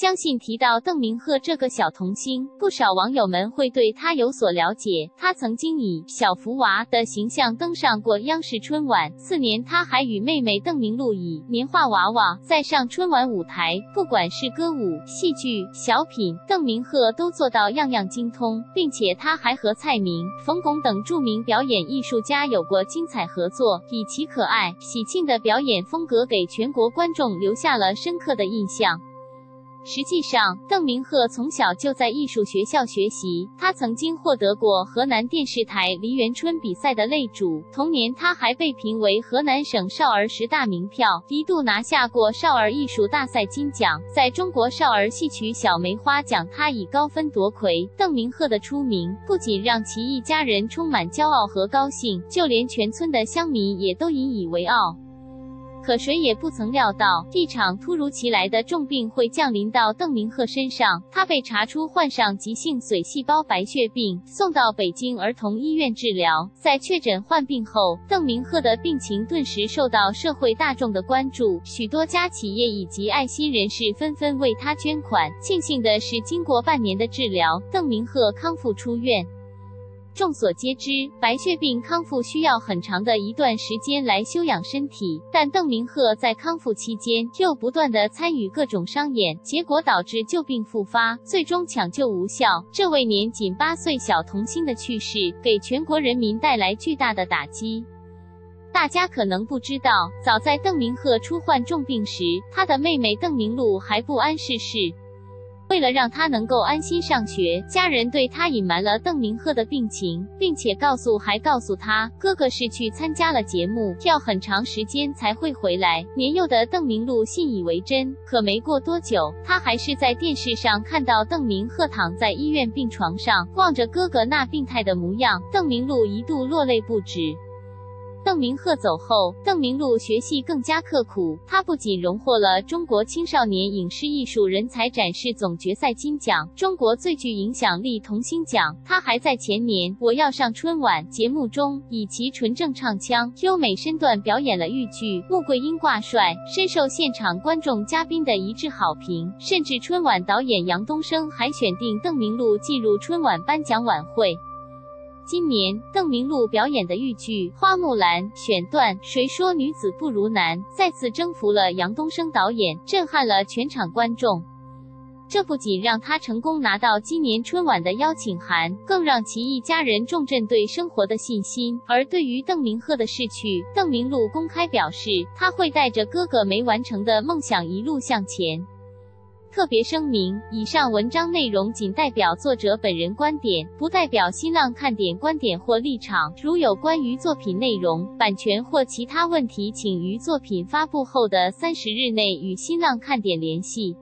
相信提到邓明鹤这个小童星，不少网友们会对他有所了解。他曾经以小福娃的形象登上过央视春晚，次年他还与妹妹邓明露以年画娃娃再上春晚舞台。不管是歌舞、戏剧、小品，邓明鹤都做到样样精通，并且他还和蔡明、冯巩等著名表演艺术家有过精彩合作，以其可爱、喜庆的表演风格给全国观众留下了深刻的印象。实际上，邓明鹤从小就在艺术学校学习。他曾经获得过河南电视台梨园春比赛的擂主。同年，他还被评为河南省少儿十大名票，一度拿下过少儿艺术大赛金奖。在中国少儿戏曲小梅花奖，他以高分夺魁。邓明鹤的出名，不仅让其一家人充满骄傲和高兴，就连全村的乡民也都引以为傲。可谁也不曾料到，一场突如其来的重病会降临到邓明鹤身上。他被查出患上急性髓细胞白血病，送到北京儿童医院治疗。在确诊患病后，邓明鹤的病情顿时受到社会大众的关注，许多家企业以及爱心人士纷纷为他捐款。庆幸的是，经过半年的治疗，邓明鹤康复出院。众所皆知，白血病康复需要很长的一段时间来休养身体，但邓明鹤在康复期间又不断的参与各种商演，结果导致旧病复发，最终抢救无效。这位年仅八岁小童星的去世，给全国人民带来巨大的打击。大家可能不知道，早在邓明鹤初患重病时，他的妹妹邓明露还不谙世事。为了让他能够安心上学，家人对他隐瞒了邓明赫的病情，并且告诉还告诉他哥哥是去参加了节目，要很长时间才会回来。年幼的邓明露信以为真，可没过多久，他还是在电视上看到邓明赫躺在医院病床上，望着哥哥那病态的模样，邓明露一度落泪不止。邓明鹤走后，邓明露学习更加刻苦。他不仅荣获了中国青少年影视艺术人才展示总决赛金奖、中国最具影响力童星奖，他还在前年《我要上春晚》节目中，以其纯正唱腔、优美身段表演了豫剧《穆桂英挂帅》，深受现场观众嘉宾的一致好评。甚至春晚导演杨东升还选定邓明露进入春晚颁奖晚会。今年，邓明露表演的豫剧《花木兰》选段“谁说女子不如男”再次征服了杨东升导演，震撼了全场观众。这不仅让他成功拿到今年春晚的邀请函，更让其一家人重振对生活的信心。而对于邓明鹤的逝去，邓明露公开表示，他会带着哥哥没完成的梦想一路向前。特别声明：以上文章内容仅代表作者本人观点，不代表新浪看点观点或立场。如有关于作品内容、版权或其他问题，请于作品发布后的三十日内与新浪看点联系。